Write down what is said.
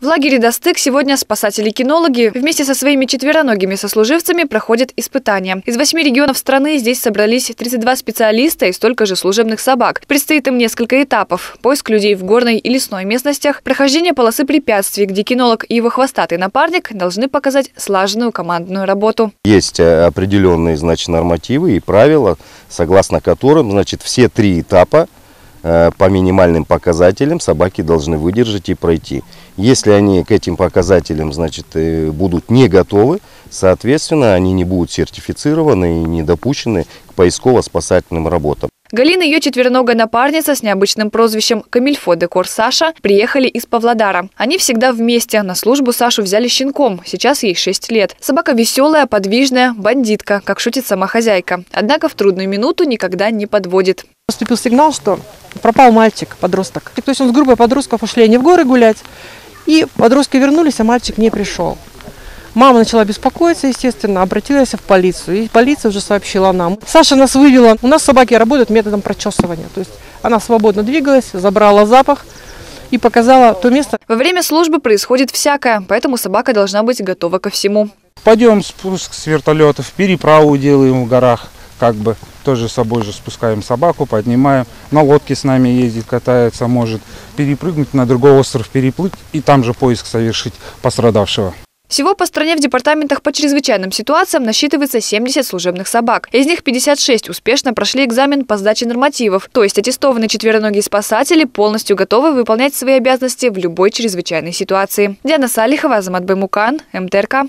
В лагере «Достык» сегодня спасатели-кинологи вместе со своими четвероногими сослуживцами проходят испытания. Из восьми регионов страны здесь собрались 32 специалиста и столько же служебных собак. Предстоит им несколько этапов. Поиск людей в горной и лесной местностях, прохождение полосы препятствий, где кинолог и его хвостатый напарник должны показать слаженную командную работу. Есть э, определенные значит, нормативы и правила, согласно которым значит, все три этапа по минимальным показателям собаки должны выдержать и пройти. Если они к этим показателям значит, э, будут не готовы, соответственно, они не будут сертифицированы и не допущены к поисково-спасательным работам. Галина и ее четвероногая напарница с необычным прозвищем Камильфо Декор Саша приехали из Павлодара. Они всегда вместе. На службу Сашу взяли щенком. Сейчас ей 6 лет. Собака веселая, подвижная, бандитка, как шутит сама хозяйка. Однако в трудную минуту никогда не подводит. Поступил сигнал, что пропал мальчик, подросток. То есть он с группой подростков ушли они в горы гулять, и подростки вернулись, а мальчик не пришел. Мама начала беспокоиться, естественно, обратилась в полицию. И полиция уже сообщила нам. Саша нас вывела. У нас собаки работают методом прочесывания. То есть она свободно двигалась, забрала запах и показала то место. Во время службы происходит всякое, поэтому собака должна быть готова ко всему. Пойдем спуск с вертолетов, переправу делаем в горах как бы тоже с собой же спускаем собаку, поднимаем, на лодке с нами ездит, катается, может перепрыгнуть на другой остров, переплыть и там же поиск совершить пострадавшего. Всего по стране в департаментах по чрезвычайным ситуациям насчитывается 70 служебных собак. Из них 56 успешно прошли экзамен по сдаче нормативов. То есть аттестованные четвероногие спасатели полностью готовы выполнять свои обязанности в любой чрезвычайной ситуации. Диана Салихова, Азамат Баймукан, МТРК.